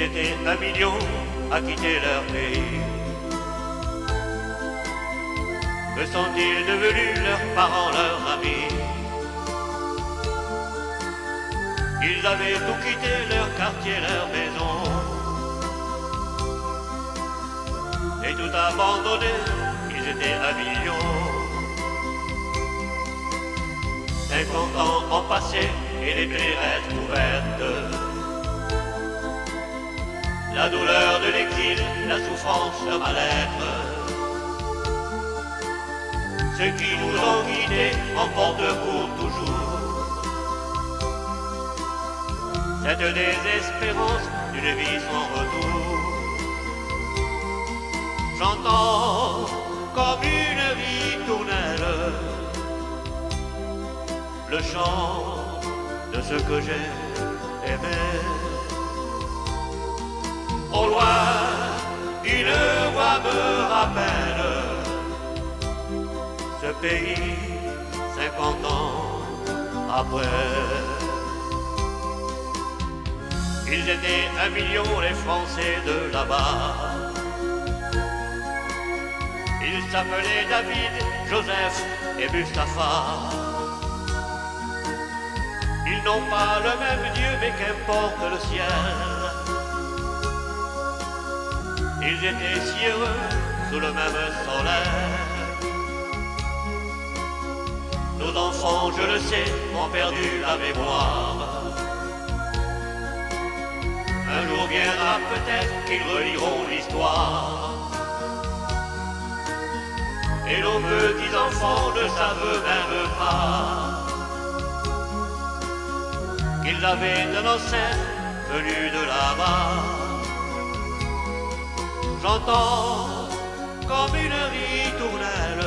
étaient un million à quitter leur pays. Que sont-ils devenus leurs parents, leurs amis? Ils avaient tout quitté, leur quartier, leur maison. Et tout abandonné, ils étaient un million. Cinquante ans ont passé et les plaies restent ouvertes. La douleur de l'exil, la souffrance, le mal-être. Ceux qui nous ont guidés emportent pour toujours. Cette désespérance d'une vie sans retour. J'entends comme une ritournelle le chant de ce que j'ai pays, cinquante ans après. Ils étaient un million les Français de là-bas. Ils s'appelaient David, Joseph et Mustapha. Ils n'ont pas le même Dieu, mais qu'importe le ciel. Ils étaient si heureux sous le même soleil. Nos enfants, je le sais, ont perdu la mémoire. Un jour viendra peut-être qu'ils reliront l'histoire. Et nos petits enfants ne savent même pas qu'ils avaient un ancêtre venu de là-bas. J'entends comme une ritournelle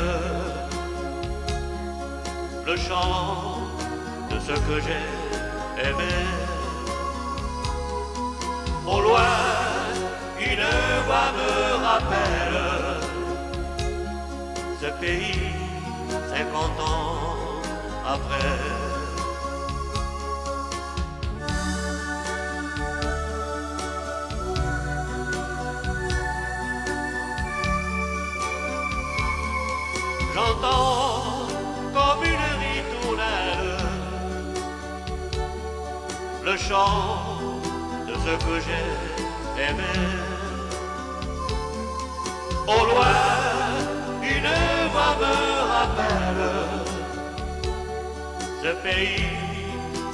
le chant de ce que j'ai aimé. Au loin, une voix me rappelle ce pays, cinquante ans après. J'entends le chant de ce que j'ai aimé. Au loin, une voix me rappelle ce pays,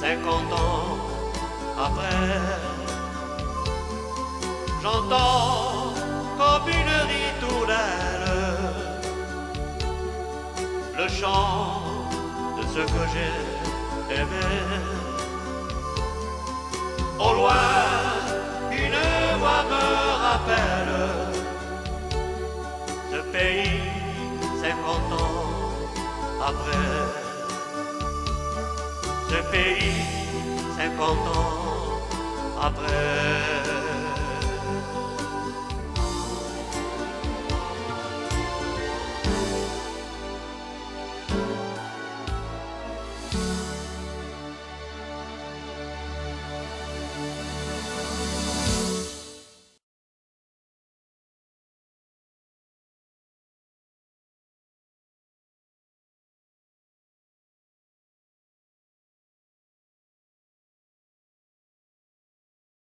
cinquante ans après. J'entends comme une ritournelle le chant de ce que j'ai aimé. Loin, une voix me rappelle ce pays, cinquante ans après. Ce pays, cinquante ans après.